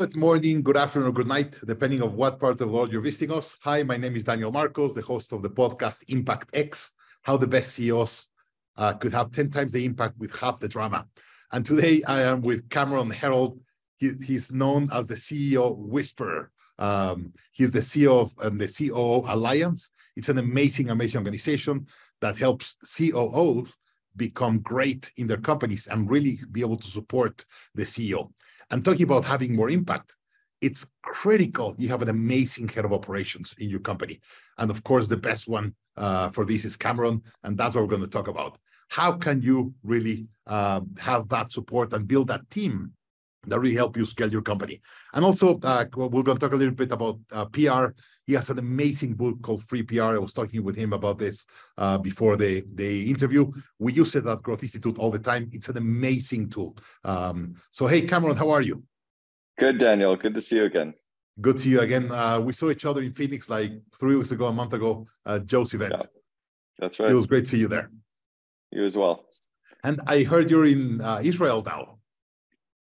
Good morning, good afternoon, or good night, depending on what part of the world you're visiting us. Hi, my name is Daniel Marcos, the host of the podcast Impact X, how the best CEOs uh, could have 10 times the impact with half the drama. And today I am with Cameron Herold. He, he's known as the CEO Whisperer. Um, he's the CEO of the COO Alliance. It's an amazing, amazing organization that helps COOs become great in their companies and really be able to support the CEO. And talking about having more impact, it's critical you have an amazing head of operations in your company. And of course, the best one uh, for this is Cameron, and that's what we're going to talk about. How can you really uh, have that support and build that team that really help you scale your company. And also, uh, we're going to talk a little bit about uh, PR. He has an amazing book called Free PR. I was talking with him about this uh, before the, the interview. We use it at Growth Institute all the time. It's an amazing tool. Um, so, hey, Cameron, how are you? Good, Daniel. Good to see you again. Good to see you again. Uh, we saw each other in Phoenix like three weeks ago, a month ago, at Joe's event. Yeah, that's right. It was great to see you there. You as well. And I heard you're in uh, Israel now.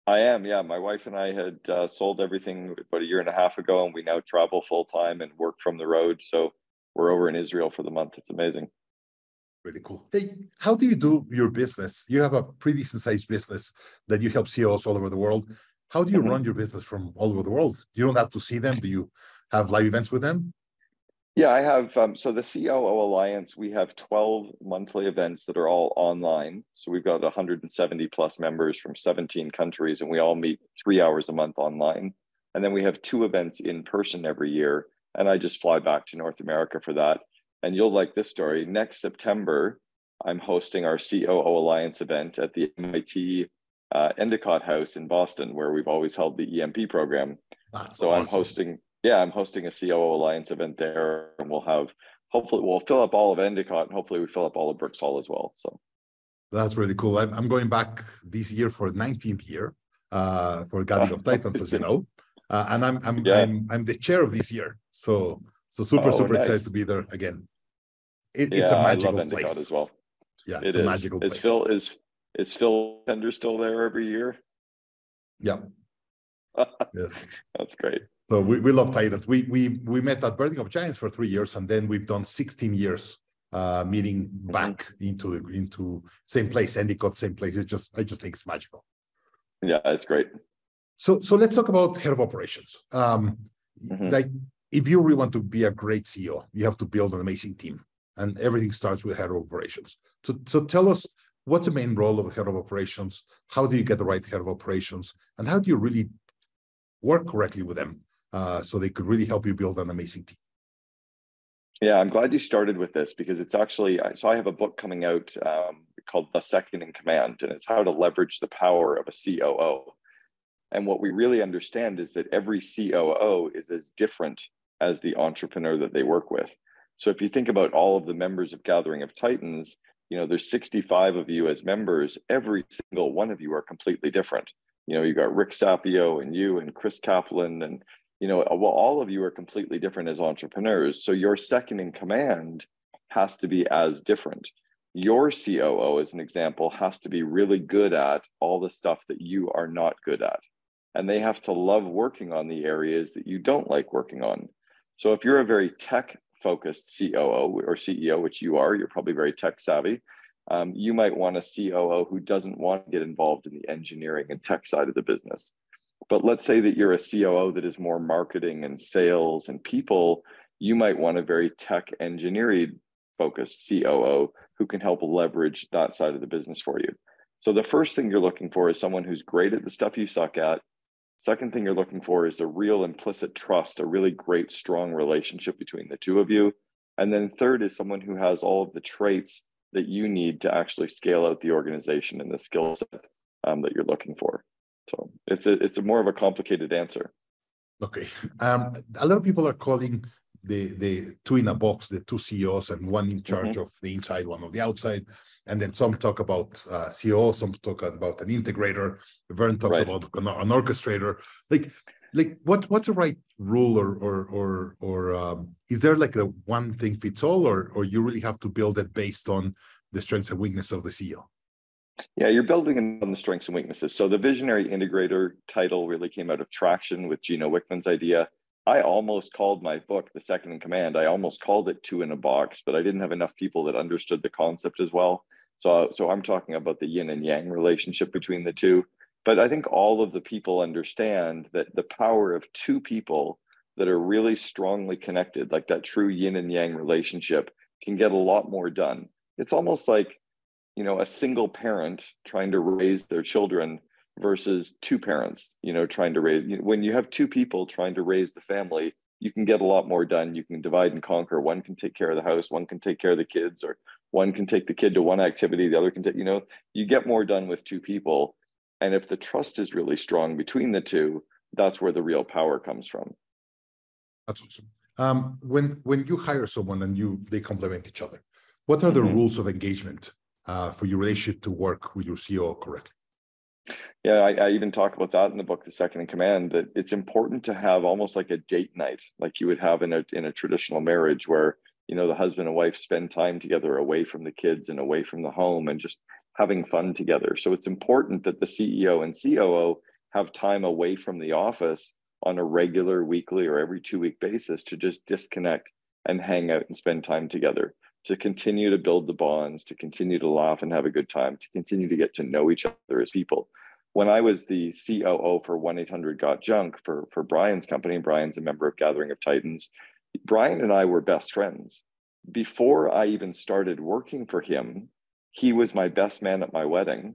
I am, yeah. My wife and I had uh, sold everything about a year and a half ago, and we now travel full time and work from the road. So we're over in Israel for the month. It's amazing. Really cool. Hey, how do you do your business? You have a pretty decent sized business that you help CEOs all over the world. How do you mm-hmm. run your business from all over the world? You don't have to see them. Do you have live events with them? Yeah, I have. Um, so the COO Alliance, we have 12 monthly events that are all online. So we've got 170 plus members from 17 countries, and we all meet three hours a month online. And then we have two events in person every year. And I just fly back to North America for that. And you'll like this story. Next September, I'm hosting our COO Alliance event at the MIT uh, Endicott House in Boston, where we've always held the EMP program. That's so awesome. I'm hosting yeah, I'm hosting a COO Alliance event there, and we'll have hopefully we'll fill up all of Endicott, and hopefully we fill up all of Brooks Hall as well. So that's really cool. I'm going back this year for 19th year uh, for Gathering of Titans, as you know, uh, and I'm I'm, yeah. I'm I'm the chair of this year. So so super oh, super nice. excited to be there again. It, yeah, it's a magical place as well. Yeah, it's it a is. magical is. Phil is is Phil Tender still there every year? Yeah. Yes. That's great. So we, we love Titans. We we we met at Birthing of Giants for three years, and then we've done 16 years uh, meeting mm-hmm. back mm-hmm. into the into same place, Endicott, same place. It's just I just think it's magical. Yeah, it's great. So so let's talk about head of operations. Um, mm-hmm. Like if you really want to be a great CEO, you have to build an amazing team, and everything starts with head of operations. So so tell us what's the main role of a head of operations? How do you get the right head of operations, and how do you really work correctly with them uh, so they could really help you build an amazing team. Yeah, I'm glad you started with this because it's actually so I have a book coming out um, called The Second in Command, and it's how to leverage the power of a COO. And what we really understand is that every COO is as different as the entrepreneur that they work with. So if you think about all of the members of Gathering of Titans, you know, there's 65 of you as members. Every single one of you are completely different. You know, you got Rick Sapio and you and Chris Kaplan and you know, well, all of you are completely different as entrepreneurs. So your second in command has to be as different. Your COO, as an example, has to be really good at all the stuff that you are not good at. And they have to love working on the areas that you don't like working on. So if you're a very tech focused COO or CEO, which you are, you're probably very tech savvy. Um, you might want a COO who doesn't want to get involved in the engineering and tech side of the business. But let's say that you're a COO that is more marketing and sales and people, you might want a very tech engineering focused COO who can help leverage that side of the business for you. So the first thing you're looking for is someone who's great at the stuff you suck at. Second thing you're looking for is a real implicit trust, a really great, strong relationship between the two of you. And then third is someone who has all of the traits that you need to actually scale out the organization and the skill set um, that you're looking for. So it's a it's a more of a complicated answer. Okay. Um, a lot of people are calling the the two in a box, the two CEOs, and one in charge mm-hmm. of the inside, one of the outside. And then some talk about uh, CEO, some talk about an integrator. Verne talks right. about an, an, orchestrator. Like, like what what's the right rule, or or or or um, is there like a one thing fits all, or or you really have to build it based on the strengths and weaknesses of the CEO? Yeah, you're building on the strengths and weaknesses. So the visionary integrator title really came out of traction with Gino Wickman's idea. I almost called my book the second in command. I almost called it two in a box, but I didn't have enough people that understood the concept as well. So, so I'm talking about the yin and yang relationship between the two. But I think all of the people understand that the power of two people that are really strongly connected, like that true yin and yang relationship, can get a lot more done. It's almost like, you know, a single parent trying to raise their children versus two parents, you know, trying to raise. When you have two people trying to raise the family, you can get a lot more done. You can divide and conquer. One can take care of the house, one can take care of the kids, or one can take the kid to one activity, the other can take, you know, you get more done with two people. And if the trust is really strong between the two, that's where the real power comes from. That's awesome. Um, when when you hire someone and you they complement each other, what are the mm-hmm. rules of engagement uh, for your relationship to work with your CEO correctly? Yeah, I, I, even talk about that in the book, The Second in Command. That it's important to have almost like a date night, like you would have in a in a traditional marriage, where you know the husband and wife spend time together away from the kids and away from the home, and just having fun together. So it's important that the CEO and COO have time away from the office on a regular, weekly, or every two week basis to just disconnect and hang out and spend time together to continue to build the bonds, to continue to laugh and have a good time, to continue to get to know each other as people. When I was the COO for 1 800 Got Junk for, for Brian's company, Brian's a member of Gathering of Titans, Brian and I were best friends. Before I even started working for him, he was my best man at my wedding.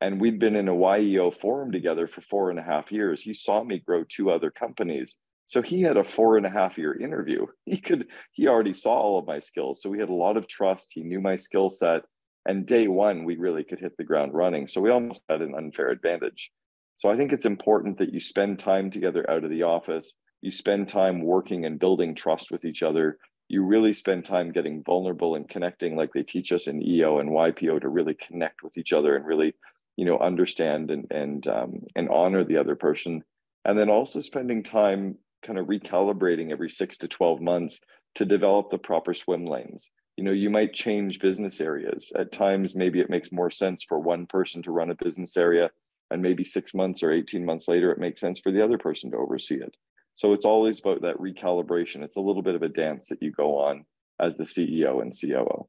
And we'd been in a YEO forum together for four and a half years. He saw me grow two other companies so he had a four and a half year interview. He could, he already saw all of my skills. So we had a lot of trust. He knew my skill set. And day one, we really could hit the ground running. So we almost had an unfair advantage. So I think it's important that you spend time together out of the office. You spend time working and building trust with each other. You really spend time getting vulnerable and connecting, like they teach us in EO and YPO, to really connect with each other and really, you know, understand and and um, and honor the other person. And then also spending time kind of recalibrating every six to 12 months to develop the proper swim lanes. You know, you might change business areas. At times, maybe it makes more sense for one person to run a business area, and maybe six months or 18 months later, it makes sense for the other person to oversee it. So it's always about that recalibration. It's a little bit of a dance that you go on as the COO and COO.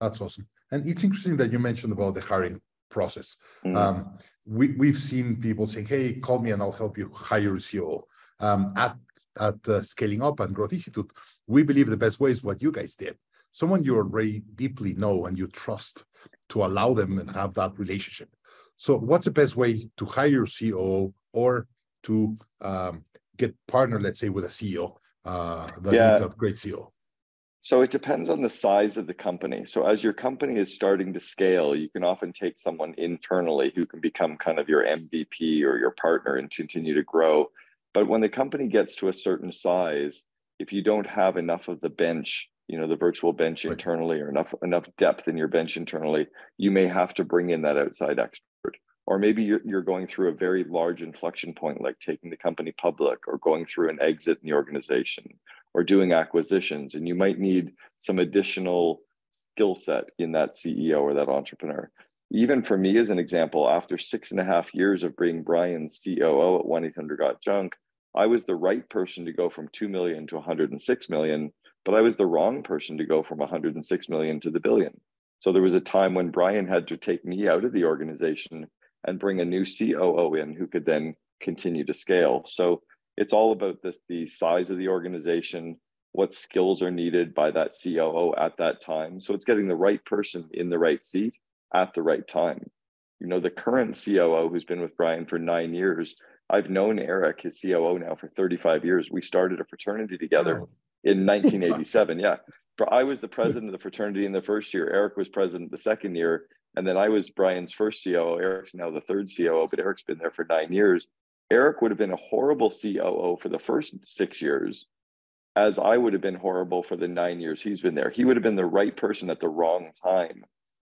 That's awesome. And it's interesting that you mentioned about the hiring process. Mm. Um, we, we've seen people saying, hey, call me and I'll help you hire a COO um, at at uh, Scaling Up and Growth Institute, we believe the best way is what you guys did. Someone you already deeply know and you trust to allow them and have that relationship. So, what's the best way to hire a CEO or to um, get partner, let's say, with a CEO uh, that yeah. needs a great CEO? So it depends on the size of the company. So as your company is starting to scale, you can often take someone internally who can become kind of your MVP or your partner and continue to grow. But when the company gets to a certain size, if you don't have enough of the bench, you know, the virtual bench internally or enough enough depth in your bench internally, you may have to bring in that outside expert. Or maybe you're, you're going through a very large inflection point, like taking the company public or going through an exit in the organization or doing acquisitions. And you might need some additional skill set in that CEO or that entrepreneur even for me as an example, after six and a half years of being Brian's COO at 1 800 Got Junk, I was the right person to go from 2 million to 106 million, but I was the wrong person to go from 106 million to the billion. So there was a time when Brian had to take me out of the organization and bring a new COO in who could then continue to scale. So it's all about the, the size of the organization, what skills are needed by that COO at that time. So it's getting the right person in the right seat at the right time. You know, the current COO who's been with Brian for nine years I've known Eric, his COO, now for 35 years. We started a fraternity together in 1987. yeah. I was the president of the fraternity in the first year. Eric was president the second year. And then I was Brian's first COO. Eric's now the third COO, but Eric's been there for nine years. Eric would have been a horrible COO for the first six years, as I would have been horrible for the nine years he's been there. He would have been the right person at the wrong time.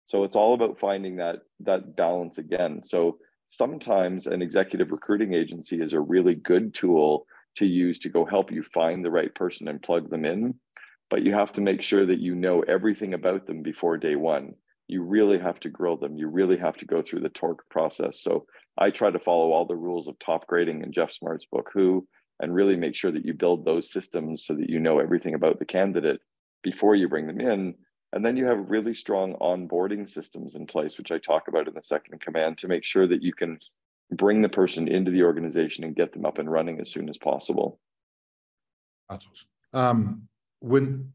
So it's all about finding that that balance again. So sometimes an executive recruiting agency is a really good tool to use to go help you find the right person and plug them in. But you have to make sure that you know everything about them before day one. You really have to grill them. You really have to go through the torque process. So I try to follow all the rules of top grading in Geoff Smart's book, Who, and really make sure that you build those systems so that you know everything about the candidate before you bring them in. And then you have really strong onboarding systems in place, which I talk about in the second command to make sure that you can bring the person into the organization and get them up and running as soon as possible. That's awesome. Um, when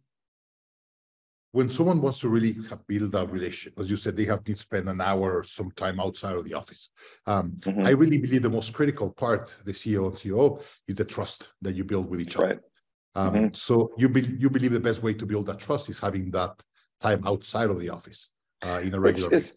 when someone wants to really have build a relationship, as you said, they have to spend an hour or some time outside of the office. Um, mm-hmm. I really believe the most critical part, the CEO and COO, is the trust that you build with each other. Right. Um, mm-hmm. So you be, you believe the best way to build that trust is having that time outside of the office uh, in a regular. It's, it's,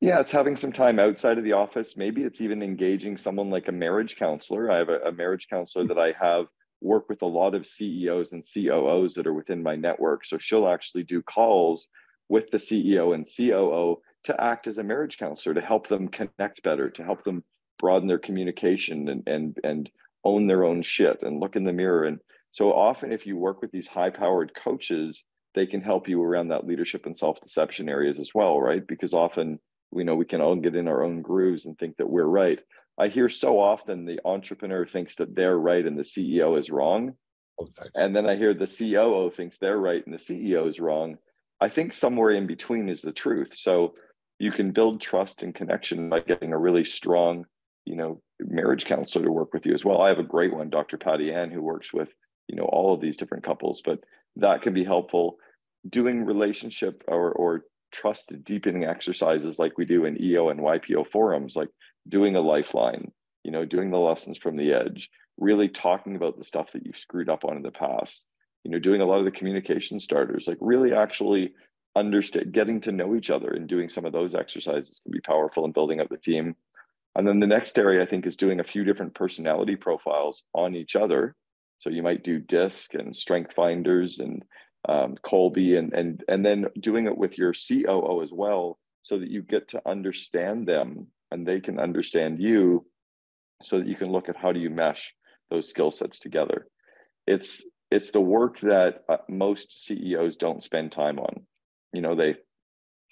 yeah, it's having some time outside of the office. Maybe it's even engaging someone like a marriage counselor. I have a, a marriage counselor that I have work with a lot of CEOs and COOs that are within my network. So she'll actually do calls with the CEO and COO to act as a marriage counselor to help them connect better, to help them broaden their communication and and and own their own shit and look in the mirror. And so often if you work with these high-powered coaches, they can help you around that leadership and self-deception areas as well, right? Because often we know we can all get in our own grooves and think that we're right. I hear so often the entrepreneur thinks that they're right and the COO is wrong. Oh, and then I hear the COO thinks they're right and the CEO is wrong. I think somewhere in between is the truth. So you can build trust and connection by getting a really strong, you know, marriage counselor to work with you as well. I have a great one, Dr. Patty Ann, who works with, you know, all of these different couples, but that can be helpful. Doing relationship or or trust deepening exercises like we do in EO and YPO forums, like doing a lifeline, you know, doing the lessons from the edge, really talking about the stuff that you've screwed up on in the past, you know, doing a lot of the communication starters, like really actually understand getting to know each other and doing some of those exercises can be powerful in building up the team. And then the next area I think is doing a few different personality profiles on each other. So you might do DISC and Strength Finders and um, Kolbe and and and then doing it with your COO as well, so that you get to understand them and they can understand you so that you can look at how do you mesh those skill sets together. It's it's the work that uh, most ceos don't spend time on. You know they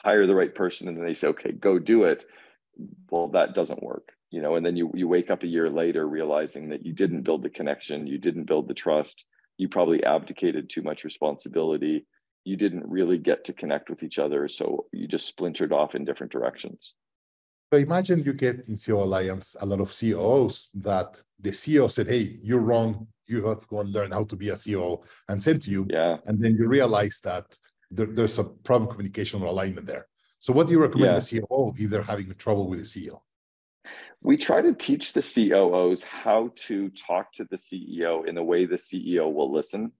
hire the right person and then they say okay go do it. Well that doesn't work you know and then you you wake up a year later realizing that you didn't build the connection you didn't build the trust you probably abdicated too much responsibility you didn't really get to connect with each other so you just splintered off in different directions so imagine you get in COO Alliance a lot of CEOs that the CEO said, hey, you're wrong. You have to go and learn how to be a CEO and sent to you. Yeah. And then you realize that there, there's a problem communication or alignment there. So what do you recommend yeah. the CEO if they're having trouble with the CEO? We try to teach the COOs how to talk to the CEO in a way the CEO will listen.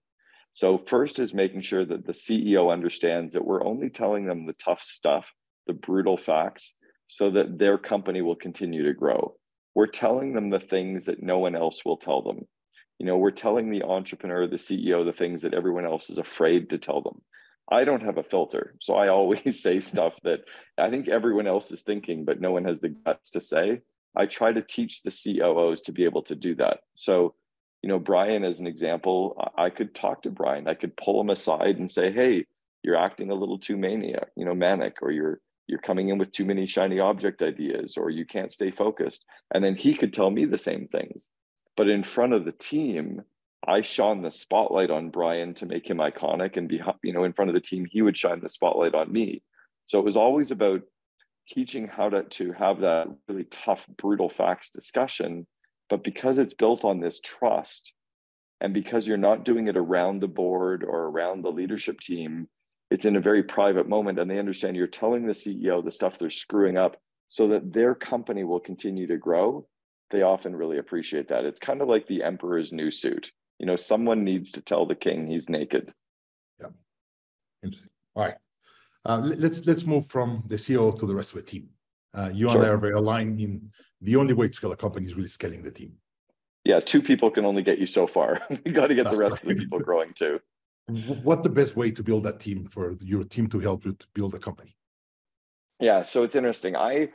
So first is making sure that the CEO understands that we're only telling them the tough stuff, the brutal facts, so that their company will continue to grow. We're telling them the things that no one else will tell them. You know, we're telling the entrepreneur, the CEO, the things that everyone else is afraid to tell them. I don't have a filter. So I always say stuff that I think everyone else is thinking, but no one has the guts to say. I try to teach the COOs to be able to do that. So, you know, Brian, as an example, I could talk to Brian. I could pull him aside and say, hey, you're acting a little too maniac, you know, manic, or you're you're coming in with too many shiny object ideas or you can't stay focused and then he could tell me the same things but in front of the team i shone the spotlight on brian to make him iconic and be you know in front of the team he would shine the spotlight on me so it was always about teaching how to, to have that really tough brutal facts discussion but because it's built on this trust and because you're not doing it around the board or around the leadership team it's in a very private moment and they understand you're telling the CEO the stuff they're screwing up so that their company will continue to grow. They often really appreciate that. It's kind of like the emperor's new suit. You know, someone needs to tell the king he's naked. Yeah. Interesting. All right. Uh, let's let's move from the CEO to the rest of the team. Uh, you sure. and I are very aligned in the only way to scale a company is really scaling the team. Yeah, two people can only get you so far. you got to get That's the rest right. of the people growing too what the best way to build that team for your team to help you to build a company? Yeah, so it's interesting. I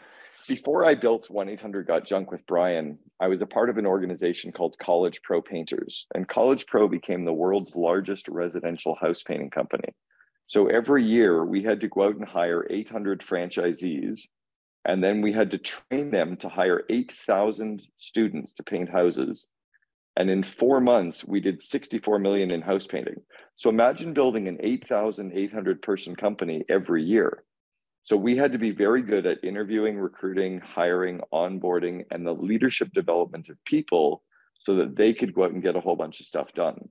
before I built 1-800 Got Junk with Brian, I was a part of an organization called College Pro Painters. And College Pro became the world's largest residential house painting company. So every year we had to go out and hire 800 franchisees, and then we had to train them to hire 8,000 students to paint houses. And in four months, we did 64 million in house painting. So imagine building an 8,800 person company every year. So we had to be very good at interviewing, recruiting, hiring, onboarding, and the leadership development of people so that they could go out and get a whole bunch of stuff done.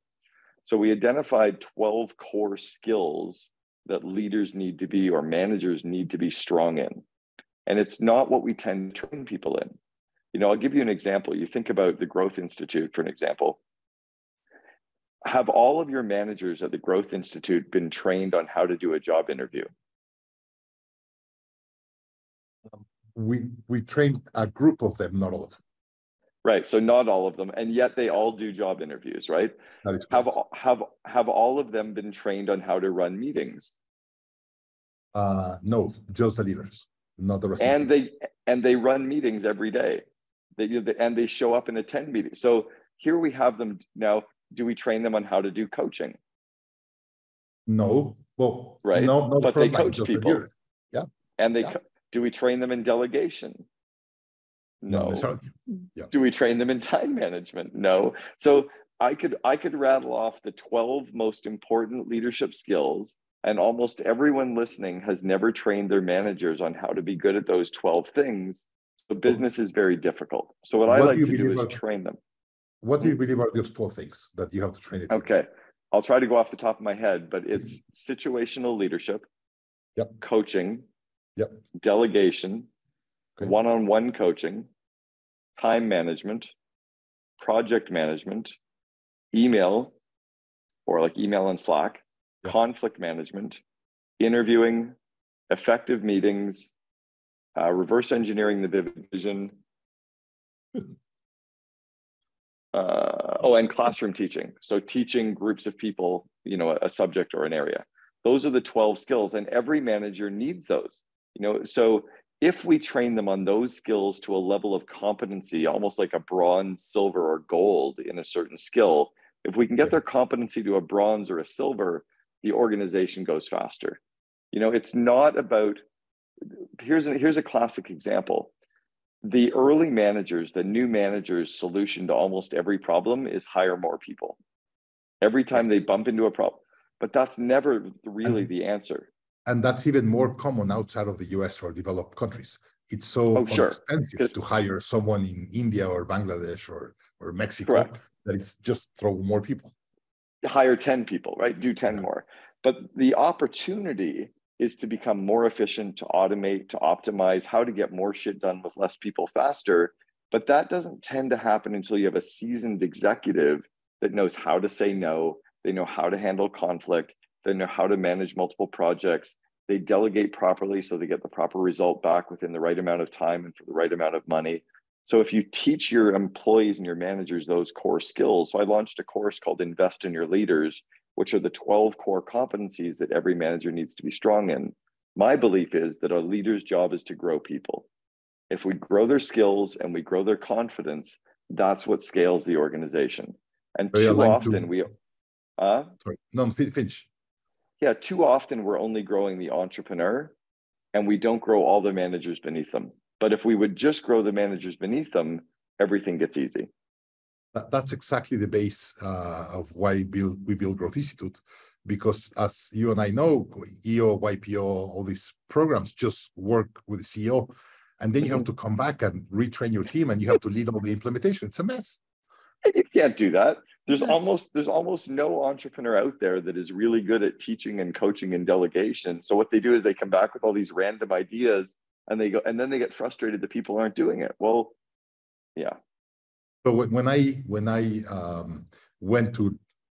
So we identified 12 core skills that leaders need to be or managers need to be strong in. And it's not what we tend to train people in. You know, I'll give you an example. You think about the Growth Institute, for an example. Have all of your managers at the Growth Institute been trained on how to do a job interview? Um, we we trained a group of them, not all of them. Right. So not all of them, and yet they all do job interviews, right? Have have have all of them been trained on how to run meetings? Uh, no, just the leaders, not the rest. And they and they run meetings every day. They and they show up and attend meetings. So here we have them now. Do we train them on how to do coaching? No. Well, right. No, no but they coach people. Yeah. And they yeah. do we train them in delegation? No. Hmm. Yeah. Do we train them in time management? No. So I could I could rattle off the 12 most important leadership skills and almost everyone listening has never trained their managers on how to be good at those 12 things. So hmm. business is very difficult. So what, what I like to do is are, train them. What do you hmm? believe are those 12 things that you have to train it? Okay. I'll try to go off the top of my head, but mm-hmm. it's situational leadership, yep. coaching, yep. delegation, okay. one-on-one coaching, time management, project management, email, or like email and Slack, yeah. conflict management, interviewing, effective meetings, uh, reverse engineering the vision. Uh, oh, and classroom teaching. So teaching groups of people, you know, a, a subject or an area. Those are the 12 skills, and every manager needs those. You know, so if we train them on those skills to a level of competency, almost like a bronze, silver, or gold in a certain skill, if we can get their competency to a bronze or a silver, the organization goes faster. You know, it's not about, here's a, here's a classic example. The early managers, the new managers' solution to almost every problem is hire more people. Every time they bump into a problem, but that's never really mm-hmm. the answer and that's even more common outside of the US or developed countries. It's so oh, sure. expensive to hire someone in India or Bangladesh or, or Mexico Correct. that it's just throw more people. Hire 10 people, right? Do 10 yeah. more. But the opportunity is to become more efficient, to automate, to optimize, how to get more shit done with less people faster. But that doesn't tend to happen until you have a seasoned executive that knows how to say no, they know how to handle conflict, they know how to manage multiple projects. They delegate properly so they get the proper result back within the right amount of time and for the right amount of money. So if you teach your employees and your managers those core skills, so I launched a course called Invest in Your Leaders, which are the 12 core competencies that every manager needs to be strong in. My belief is that a leader's job is to grow people. If we grow their skills and we grow their confidence, that's what scales the organization. And too often to... we uh sorry, no, finish yeah, too often we're only growing the entrepreneur and we don't grow all the managers beneath them. But if we would just grow the managers beneath them, everything gets easy. That's exactly the base uh, of why build, we build Growth Institute, because as you and I know, EO, YPO, all these programs just work with the CEO, and then you have mm-hmm. to come back and retrain your team, and you have to lead all the implementation. It's a mess. You can't do that there's yes. almost there's almost no entrepreneur out there that is really good at teaching and coaching and delegation. So what they do is they come back with all these random ideas and they go and then they get frustrated that people aren't doing it. Well yeah. But when i when i um, went to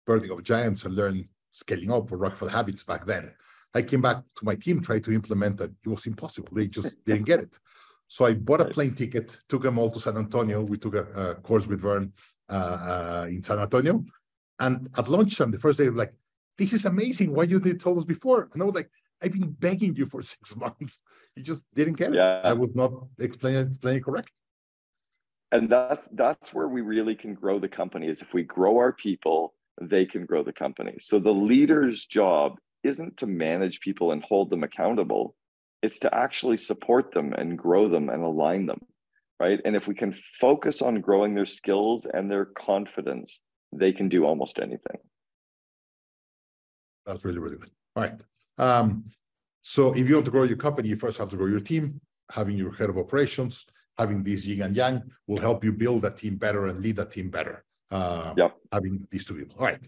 birthing of giants and learned scaling up or Rockefeller Habits back then i came back to my team tried to implement that it was impossible. They just didn't get it. So i bought a plane ticket took them all to san antonio. We took a, a course with verne uh, in San Antonio. And at lunchtime, the first day, like, this is amazing. Why you didn't tell us before? And I was like, I've been begging you for six months. You just didn't get it. Yeah. I would not explain it, explain it correctly. And that's that's where we really can grow the company is if we grow our people, they can grow the company. So the leader's job isn't to manage people and hold them accountable. It's to actually support them and grow them and align them, right? And if we can focus on growing their skills and their confidence, they can do almost anything. That's really, really good. All right. Um, so if you want to grow your company, you first have to grow your team. Having your head of operations, having this yin and yang will help you build that team better and lead that team better. Uh, yep. Having these two people. All right.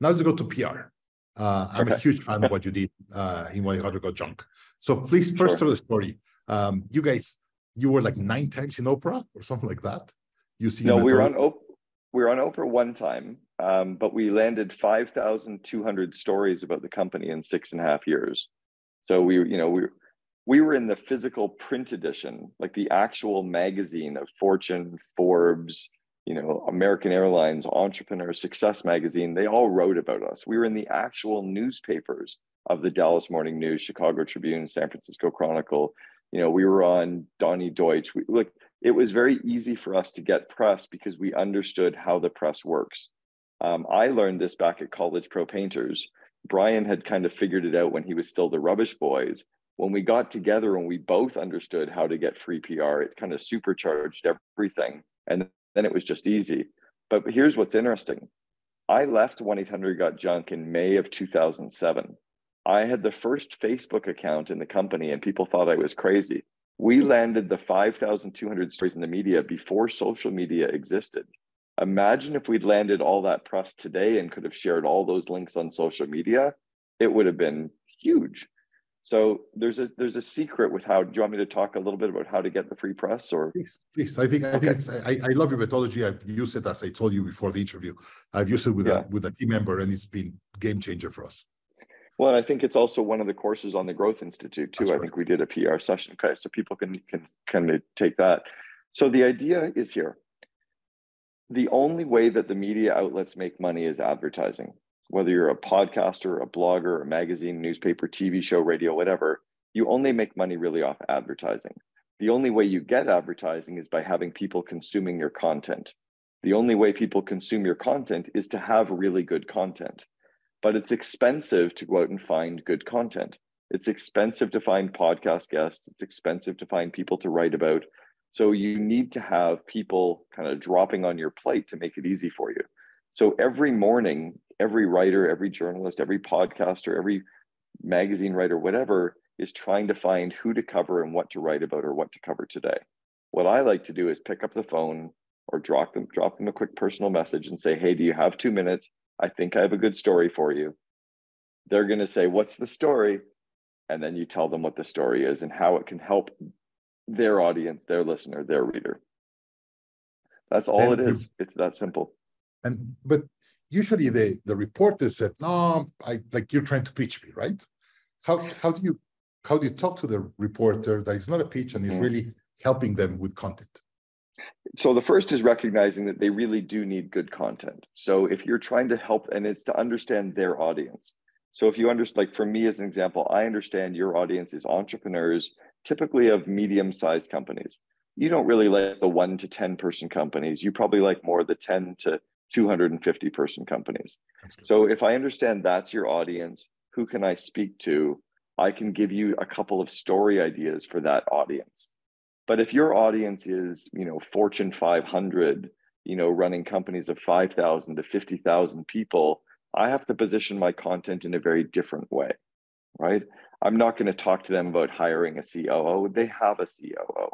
Now let's go to PR. Uh, I'm okay. a huge fan of what you did uh, in 100 Got Junk. So please first sure. tell the story. Um, you guys, you were like nine times in Oprah or something like that. You see? No, we were on Oprah. We were on Oprah one time, um, but we landed 5,200 stories about the company in six and a half years. So we, you know, we we were in the physical print edition, like the actual magazine of Fortune, Forbes, you know, American Airlines, Entrepreneur, Success Magazine. They all wrote about us. We were in the actual newspapers of the Dallas Morning News, Chicago Tribune, San Francisco Chronicle. You know, we were on Donny Deutsch. We, look, it was very easy for us to get press because we understood how the press works. Um, I learned this back at College Pro Painters. Brian had kind of figured it out when he was still the Rubbish Boys. When we got together and we both understood how to get free PR, it kind of supercharged everything. And then it was just easy. But here's what's interesting I left 1 800 Got Junk in May of 2007. I had the first Facebook account in the company, and people thought I was crazy. We hmm. landed the 5,200 stories in the media before social media existed. Imagine if we'd landed all that press today and could have shared all those links on social media, it would have been huge. So there's a there's a secret with how. Do you want me to talk a little bit about how to get the free press, or please, please. I think I okay. think it's, I, I love your methodology. I've used it as I told you before the interview. I've used it with yeah. a with a team member, and it's been game changer for us. Well, and I think it's also one of the courses on the Growth Institute too. That's I think we did a PR session. Okay, so people can can can take that. So the idea is here the only way that the media outlets make money is advertising. Whether you're a podcaster, a blogger, a magazine, newspaper, TV show, radio, whatever, you only make money really off advertising. The only way you get advertising is by having people consuming your content. The only way people consume your content is to have really good content. But it's expensive to go out and find good content. It's expensive to find podcast guests. It's expensive to find people to write about. So you need to have people kind of dropping on your plate to make it easy for you. So every morning, every writer, every journalist, every podcaster, every magazine writer, whatever, is trying to find who to cover and what to write about or what to cover today. What I like to do is pick up the phone or drop them, drop them a quick personal message and say, Hey, do you have two minutes? I think I have a good story for you. They're going to say, What's the story? And then you tell them what the story is and how it can help their audience, their listener, their reader. That's all and, it is. It's that simple. And but usually the the reporter said, "No, I like you're trying to pitch me, right?" How how do you how do you talk to the reporter that is not a pitch and is mm-hmm. really helping them with content? So the first is recognizing that they really do need good content. So if you're trying to help, and it's to understand their audience. So if you understand, like for me as an example, I understand your audience is entrepreneurs typically of medium sized companies. You don't really like the one to 10 person companies. You probably like more the 10 to 250 person companies. So if I understand that's your audience, who can I speak to? I can give you a couple of story ideas for that audience. But if your audience is, you know, Fortune 500, you know, running companies of 5,000 to 50,000 people, I have to position my content in a very different way, right? I'm not going to talk to them about hiring a COO. They have a COO.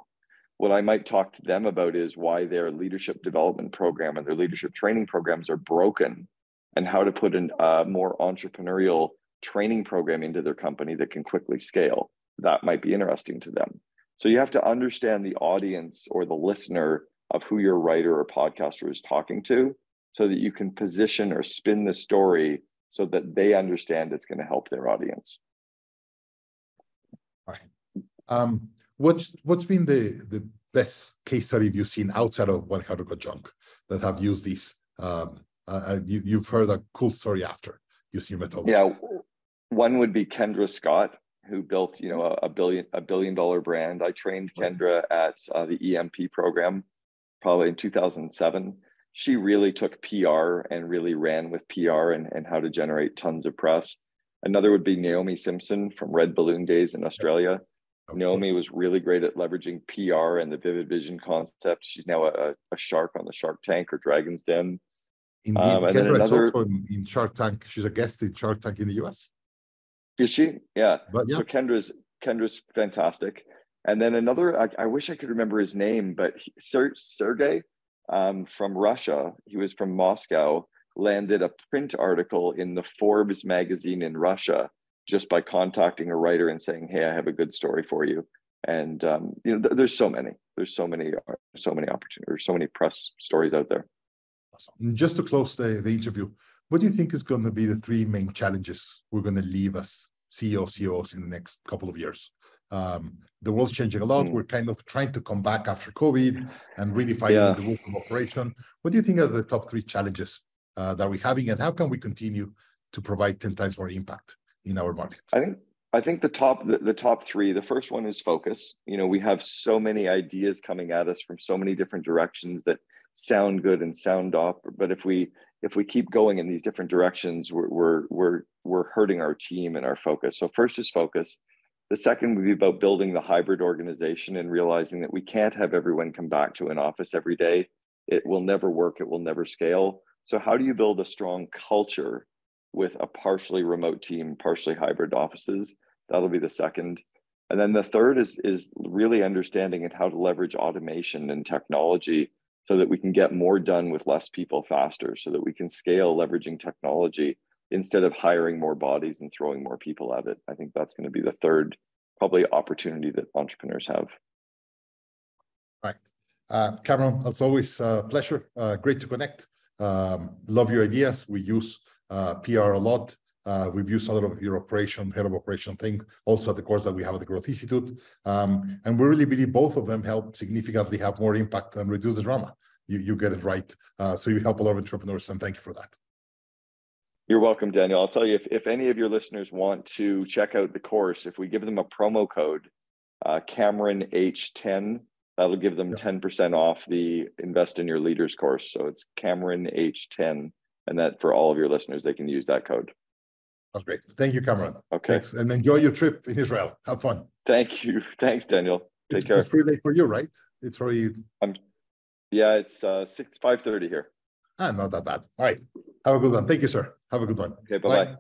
What I might talk to them about is why their leadership development program and their leadership training programs are broken and how to put a uh, more entrepreneurial training program into their company that can quickly scale. That might be interesting to them. So you have to understand the audience or the listener of who your writer or podcaster is talking to so that you can position or spin the story so that they understand it's going to help their audience. Um, what's what's been the the best case study you've seen outside of 100 Got Junk that have used these? Um, uh, uh, you, you've heard a cool story after using your methodology. Yeah, one would be Kendra Scott, who built you know a, a billion a billion dollar brand. I trained Kendra at uh, the EMP program, probably in 2007. She really took PR and really ran with PR and, and how to generate tons of press. Another would be Naomi Simson from Red Balloon Days in Australia. Of Naomi course. was really great at leveraging PR and the Vivid Vision concept. She's now a, a shark on the Shark Tank or Dragon's Den. Indeed, um, Kendra is also in, in Shark Tank. She's a guest in Shark Tank in the US. Is she? Yeah. But yeah, So Kendra's Kendra's fantastic. And then another, I, I wish I could remember his name, but he, Ser, Sergey um, from Russia, he was from Moscow, landed a print article in the Forbes magazine in Russia just by contacting a writer and saying, "Hey, I have a good story for you." And um, you know, th- there's so many, there's so many, so many opportunities, so many press stories out there. And just to close the, the interview, what do you think is going to be the three main challenges we're going to leave as CEOs, CEOs in the next couple of years? Um, the world's changing a lot. Mm. We're kind of trying to come back after COVID and really finding Yeah. the rules of operation. What do you think are the top three challenges uh, that we're having, and how can we continue to provide 10 times more impact in our market? I think I think the top the, the top three. The first one is focus. You know, we have so many ideas coming at us from so many different directions that sound good and sound off, But if we if we keep going in these different directions, we're we're we're, hurting our team and our focus. So first is focus. The second would be about building the hybrid organization and realizing that we can't have everyone come back to an office every day. It will never work. It will never scale. So how do you build a strong culture with a partially remote team, partially hybrid offices. That'll be the second. And then the third is is really understanding and how to leverage automation and technology so that we can get more done with less people faster, so that we can scale leveraging technology instead of hiring more bodies and throwing more people at it. I think that's going to be the third probably opportunity that entrepreneurs have. Right. Uh, Cameron, it's always a pleasure. Uh, great to connect. Um, love your ideas. We use uh, PR a lot. Uh, we've used a lot of your operation, head of operation thing, also at the course that we have at the Growth Institute. Um, and we really believe both of them help significantly have more impact and reduce the drama. You, you get it right. Uh, so you help a lot of entrepreneurs, and thank you for that. You're welcome, Daniel. I'll tell you if, if any of your listeners want to check out the course, if we give them a promo code, uh, Cameron H10, that'll give them Yeah. 10% off the Invest in Your Leaders course. So it's Cameron H10. And that for all of your listeners, they can use that code. Great. Thank you, Cameron. Okay. Thanks. And enjoy your trip in Israel. Have fun. Thank you. Thanks, Daniel. Take It's, care. it's pretty late for you, right? It's already I'm. Yeah, it's uh, 6 5:30 here. ah, not that bad. All right. Have a good one. Thank you, sir. Have a good one. Okay, bye-bye. Bye.